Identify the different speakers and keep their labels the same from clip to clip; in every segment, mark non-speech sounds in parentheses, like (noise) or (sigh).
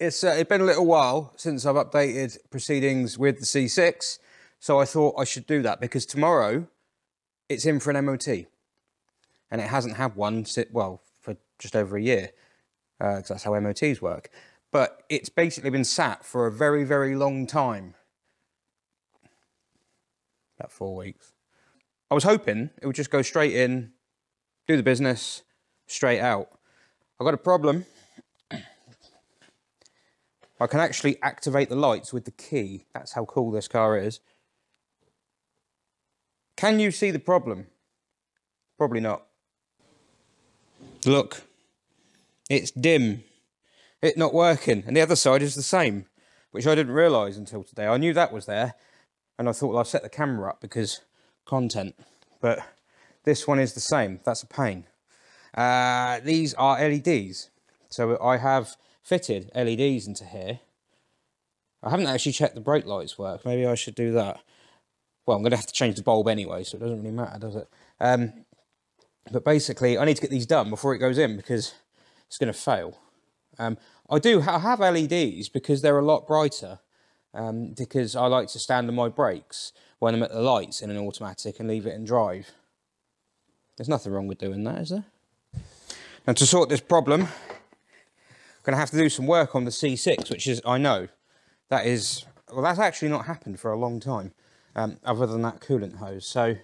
Speaker 1: it's, uh, it's been a little while since I've updated proceedings with the C6, so I thought I should do that because tomorrow it's in for an MOT, and it hasn't had one well for just over a year, because that's how MOTs work. But it's basically been sat for a very, very long time, about four weeks. I was hoping it would just go straight in, do the business, straight out. I've got a problem. I can actually activate the lights with the key. That's how cool this car is. Can you see the problem? Probably not. Look, it's dim. It not working. And the other side is the same, which I didn't realise until today. I knew that was there. And I thought, well, I'll set the camera up because content. But this one is the same. That's a pain. Uh, these are LEDs. So I have fitted LEDs into here. I haven't actually checked the brake lights work. Maybe I should do that. Well, I'm going to have to change the bulb anyway, so it doesn't really matter, does it? Um, but basically, I need to get these done before it goes in because it's going to fail. Um, I do ha have LEDs because they're a lot brighter um, because I like to stand on my brakes when I'm at the lights in an automatic and leave it in drive. There's nothing wrong with doing that, is there? And to sort this problem, going to have to do some work on the C6, which is, I know, that is, well, that's actually not happened for a long time, um, other than that coolant hose. So,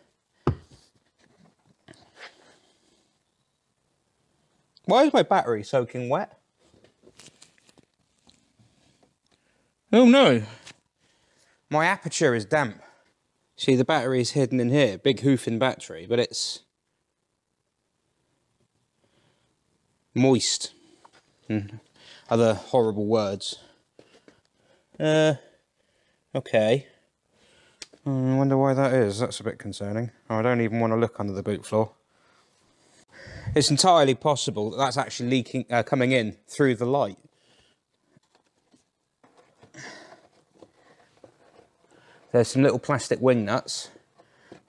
Speaker 1: why is my battery soaking wet? Oh no, my aperture is damp. See, the battery is hidden in here, big hoofing battery, but it's moist. Mm other horrible words. Uh, okay. Hmm, I wonder why that is. That's a bit concerning. Oh, I don't even want to look under the boot floor. It's entirely possible that that's actually leaking, uh, coming in through the light. There's some little plastic wing nuts,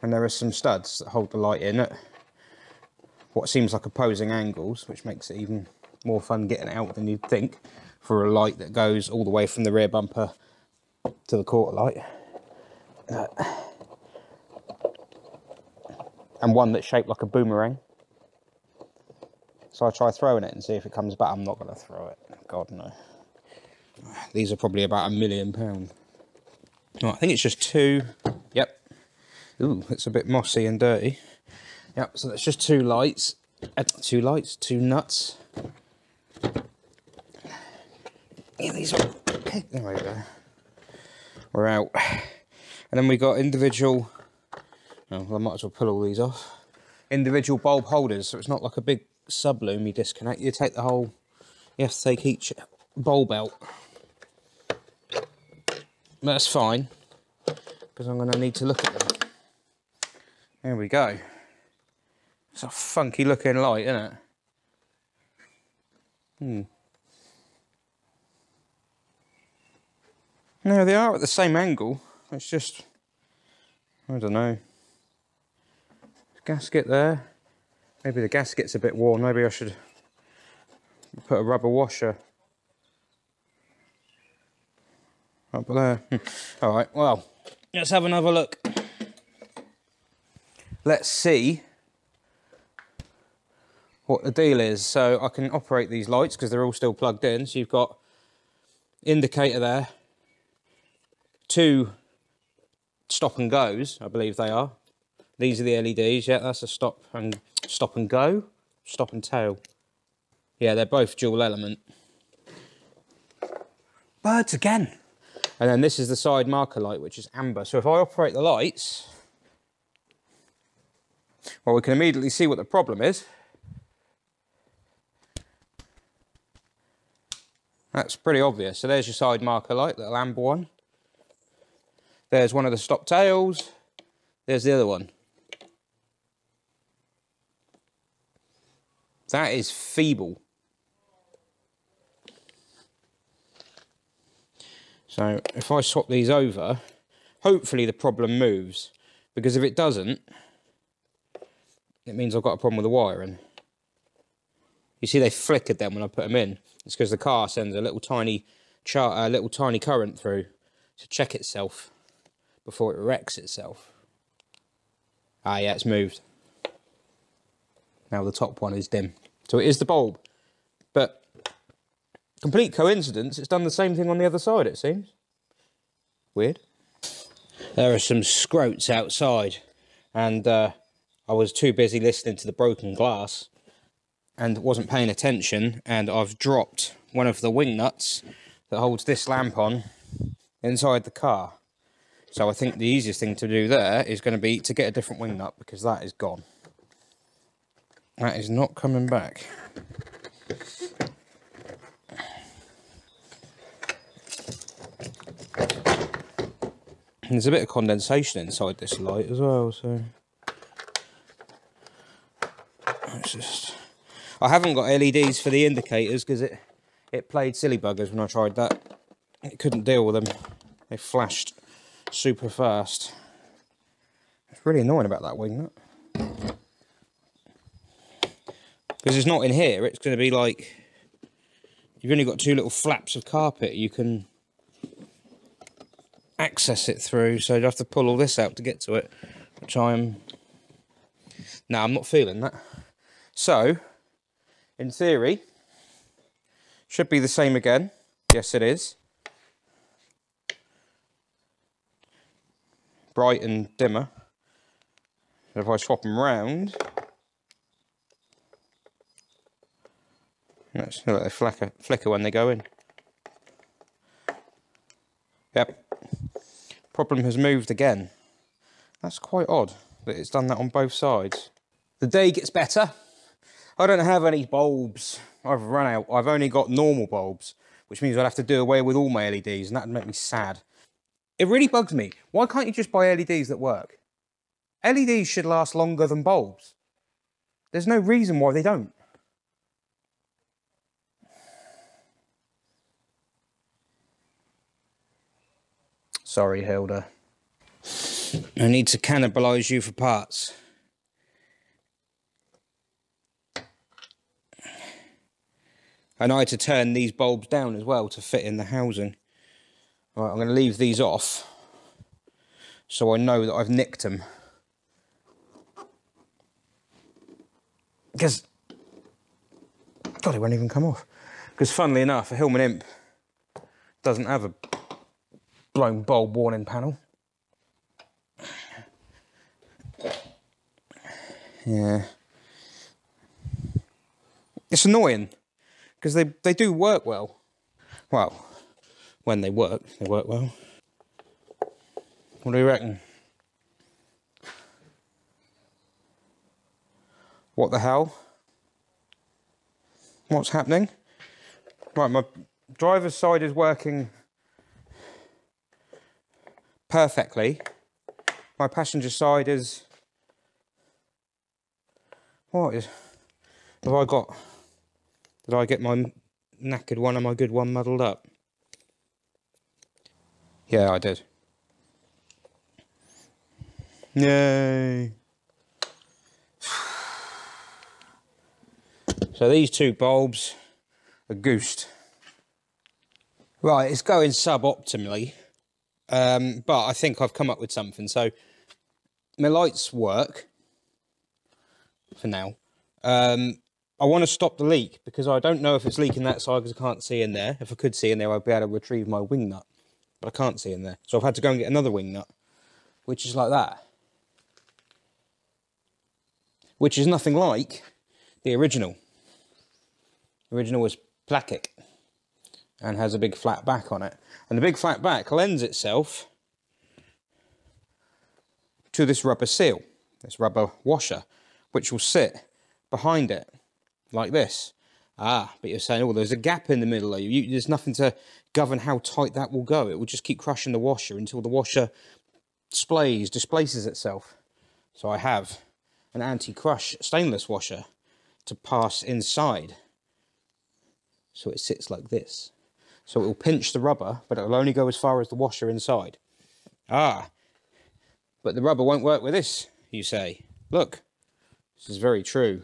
Speaker 1: and there are some studs that hold the light in at what seems like opposing angles, which makes it even more fun getting out than you'd think for a light that goes all the way from the rear bumper to the quarter light. Uh, and one that's shaped like a boomerang. So I try throwing it and see if it comes back. I'm not going to throw it. God, no. These are probably about a million pound. I think it's just two. Yep. Ooh, it's a bit mossy and dirty. Yep, so that's just two lights. Uh, two lights, two nuts. Yeah, these are. (coughs) There we go. We're out. And then we got individual. Oh, I might as well pull all these off. Individual bulb holders, so it's not like a big sub loom you disconnect. You take the whole. You have to take each bulb out. That's fine, because I'm going to need to look at them. There we go. It's a funky looking light, isn't it? Hmm. No, they are at the same angle. It's just, I don't know. Gasket there. Maybe the gasket's a bit worn. Maybe I should put a rubber washer up there. (laughs) All right, well, let's have another look. Let's see what the deal is. So I can operate these lights because they're all still plugged in. So you've got indicator there, two stop and goes, I believe they are. These are the LEDs, yeah, that's a stop and stop and go, stop and tail. Yeah, they're both dual element. Birds again. And then this is the side marker light, which is amber. So if I operate the lights, well, we can immediately see what the problem is. That's pretty obvious. So there's your side marker light, little amber one. There's one of the stop tails. There's the other one. That is feeble. So if I swap these over, hopefully the problem moves. Because if it doesn't, it means I've got a problem with the wiring. You see they flickered them when I put them in. It's because the car sends a little tiny a little tiny current through to check itself before it wrecks itself. Ah, yeah, it's moved. Now the top one is dim. So it is the bulb. But complete coincidence, it's done the same thing on the other side, it seems. Weird. There are some scroats outside, and uh, I was too busy listening to the broken glass and wasn't paying attention, and I've dropped one of the wing nuts that holds this lamp on inside the car. So I think the easiest thing to do there is going to be to get a different wing nut because that is gone. That is not coming back. there's a bit of condensation inside this light as well, so it's just. I haven't got LEDs for the indicators because it it played silly buggers when I tried that. It couldn't deal with them. They flashed super fast. It's really annoying about that wing nut. Because it's not in here, it's going to be like... You've only got two little flaps of carpet you can access it through, so you have to pull all this out to get to it, which I'm... No, I'm not feeling that. So, in theory, should be the same again. Yes, it is. Bright and dimmer. If I swap them round, let's look, they flicker, flicker when they go in. Yep. Problem has moved again. That's quite odd that it's done that on both sides. The day gets better. I don't have any bulbs I've run out. I've only got normal bulbs, which means I'll have to do away with all my LEDs, and that'd make me sad. It really bugs me. Why can't you just buy LEDs that work? LEDs should last longer than bulbs. There's no reason why they don't. Sorry, Hilda. I need to cannibalise you for parts. And I had to turn these bulbs down as well to fit in the housing. I'm going to leave these off so I know that I've nicked them. Because, God, it won't even come off. Because funnily enough, a Hillman Imp doesn't have a blown bulb warning panel. Yeah. It's annoying because they, they do work well. Well, when they work, they work well. What do you reckon? What the hell? What's happening? Right, my driver's side is working perfectly. My passenger side is... What is... Have I got... Did I get my knackered one and my good one muddled up? Yeah, I did. Yay. So these two bulbs are goosed. Right, it's going suboptimally, um, but I think I've come up with something. So my lights work for now. Um, I want to stop the leak because I don't know if it's leaking that side because I can't see in there. If I could see in there, I'd be able to retrieve my wing nut, but I can't see in there. So I've had to go and get another wing nut, which is like that. Which is nothing like the original. The original was plakic and has a big flat back on it. And the big flat back lends itself to this rubber seal, this rubber washer, which will sit behind it like this. Ah, but you're saying, oh, there's a gap in the middle. There's nothing to govern how tight that will go. It will just keep crushing the washer until the washer displays, displaces itself. So I have an anti-crush stainless washer to pass inside. So it sits like this. So it will pinch the rubber, but it will only go as far as the washer inside. Ah, but the rubber won't work with this, you say. Look, this is very true.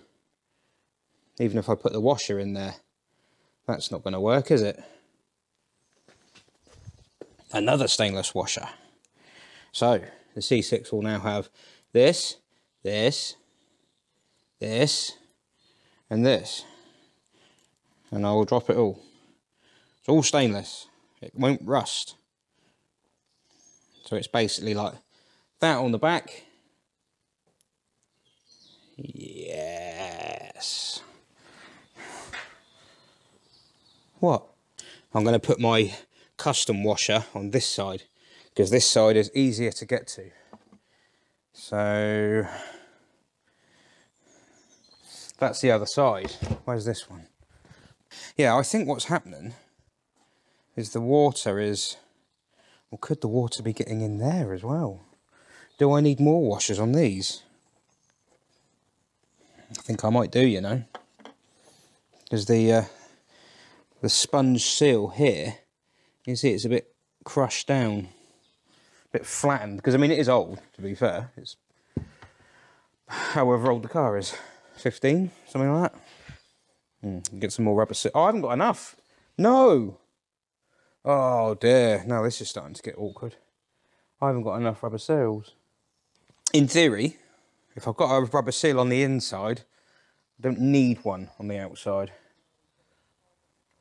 Speaker 1: Even if I put the washer in there, that's not going to work, is it? Another stainless washer. So the C6 will now have this, this, this, and this. And I will drop it all. It's all stainless. It won't rust. So it's basically like that on the back. Yes. What? I'm going to put my custom washer on this side because this side is easier to get to. So that's the other side. Where's this one? Yeah, I think what's happening is the water is, or could the water be getting in there as well? Do I need more washers on these? I think I might do, you know, because the uh, the sponge seal here, you can see it's a bit crushed down, a bit flattened, because I mean it is old, to be fair, it's however old the car is, 15, something like that. Hmm, get some more rubber seal. Oh, I haven't got enough. No. Oh dear, no, this is starting to get awkward. I haven't got enough rubber seals. In theory, if I've got a rubber seal on the inside, I don't need one on the outside.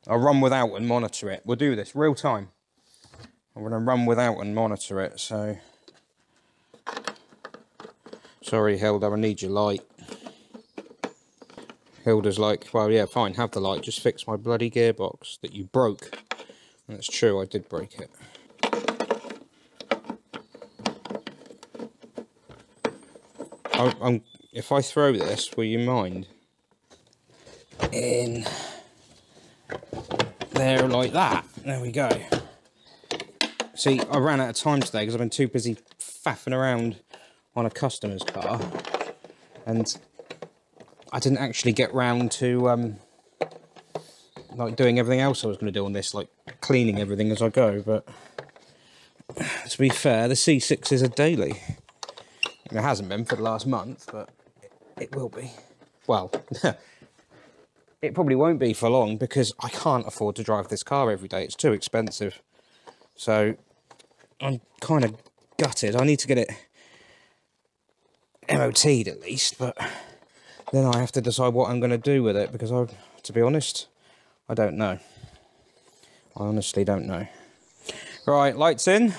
Speaker 1: I'll run without and monitor it. We'll do this real time. I'm going to run without and monitor it, so... Sorry, Hilda, I need your light. Hilda's like, well, yeah, fine, have the light. Just fix my bloody gearbox that you broke. And it's true, I did break it. I, if I throw this, will you mind? In there like that. There we go. See, I ran out of time today because I've been too busy faffing around on a customer's car. And I didn't actually get round to um, like doing everything else I was going to do on this, like cleaning everything as I go. But to be fair, the C6 is a daily. It hasn't been for the last month, but it will be. Well, (laughs) it probably won't be for long because I can't afford to drive this car every day. It's too expensive. So I'm kind of gutted. I need to get it MOT'd at least, but then I have to decide what I'm going to do with it because I, to be honest, I don't know. I honestly don't know. Right, lights in.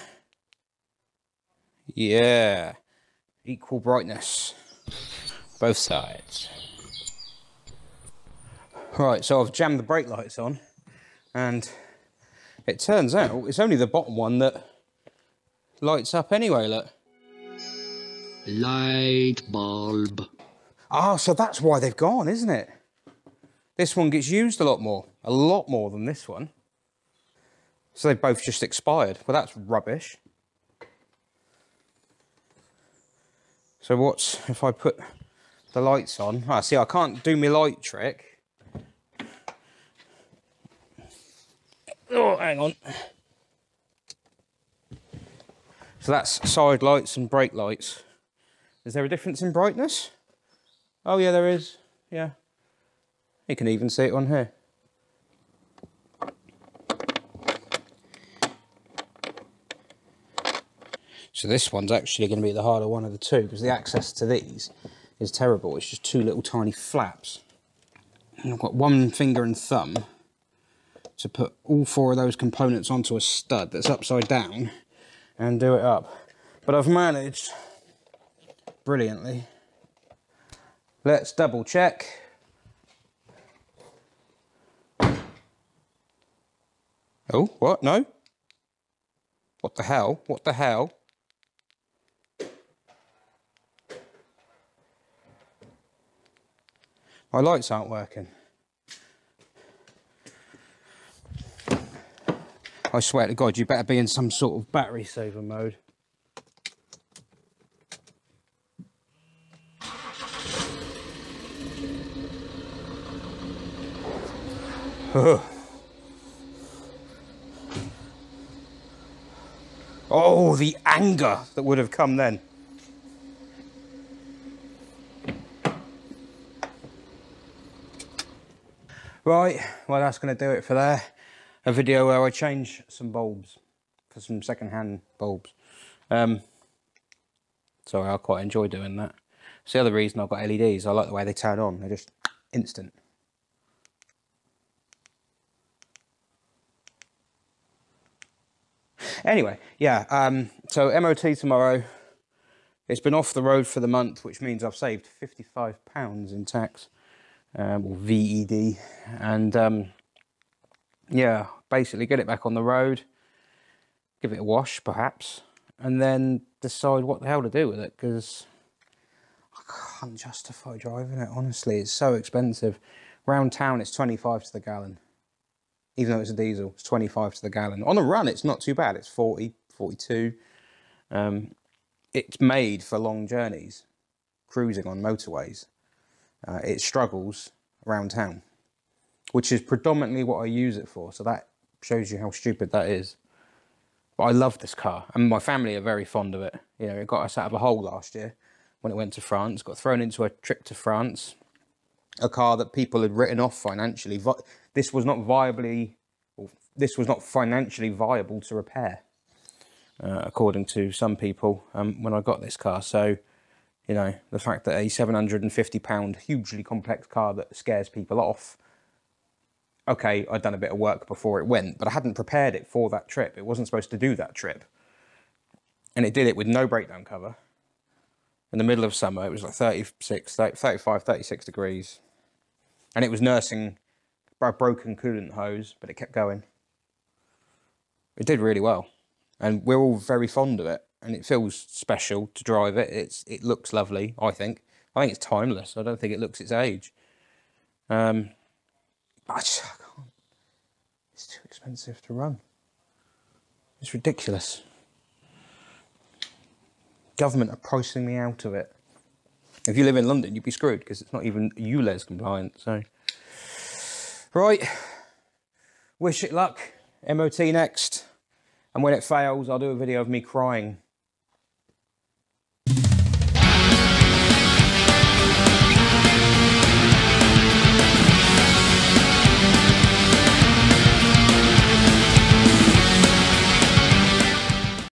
Speaker 1: Yeah, equal brightness, both sides. Right, so I've jammed the brake lights on and it turns out it's only the bottom one that lights up anyway, look.
Speaker 2: Light bulb.
Speaker 1: Ah, so that's why they've gone, isn't it? This one gets used a lot more, a lot more than this one. So they've both just expired. Well, that's rubbish. So what's, if I put the lights on? Ah, see, I can't do my light trick Oh, hang on. So that's side lights and brake lights. Is there a difference in brightness? Oh yeah, there is. Yeah. You can even see it on here. So this one's actually going to be the harder one of the two because the access to these is terrible. It's just two little tiny flaps. And I've got one finger and thumb to put all four of those components onto a stud that's upside down and do it up. But I've managed brilliantly. Let's double check. Oh, what? No? What the hell? What the hell? My lights aren't working. I swear to God, you better be in some sort of battery saver mode. (sighs) oh, the anger that would have come then. Right, well that's going to do it for there a video where I change some bulbs for some second-hand bulbs. Um, sorry, I quite enjoy doing that. It's the other reason I've got LEDs. I like the way they turn on. They're just instant. Anyway, yeah, um, so MOT tomorrow. It's been off the road for the month, which means I've saved £55 in tax, um, or VED. And um, yeah, basically get it back on the road, give it a wash perhaps, and then decide what the hell to do with it because I can't justify driving it, honestly. It's so expensive. Round town, it's 25 to the gallon even though it's a diesel, it's 25 to the gallon. On a run, it's not too bad. It's 40, 42. Um, it's made for long journeys, cruising on motorways. Uh, it struggles around town, which is predominantly what I use it for. So that shows you how stupid that is. But I love this car, and my family are very fond of it. You know, it got us out of a hole last year when it went to France. Got thrown into a trip to France. A car that people had written off financially this was not viably, this was not financially viable to repair, uh, according to some people um, when I got this car. So, you know, the fact that a £750 hugely complex car that scares people off, okay, I'd done a bit of work before it went, but I hadn't prepared it for that trip. It wasn't supposed to do that trip. And it did it with no breakdown cover. In the middle of summer, it was like 36, 30, 35, 36 degrees. And it was nursing a broken coolant hose, but it kept going. It did really well, and we're all very fond of it, and it feels special to drive it. It's it looks lovely. I think. I think it's timeless. I don't think it looks its age. Um, Ah, I just, I can't. It's too expensive to run. It's ridiculous. Government are pricing me out of it. If you live in London, you'd be screwed because it's not even ULEZ compliant. So. Right, wish it luck, MOT next. And when it fails, I'll do a video of me crying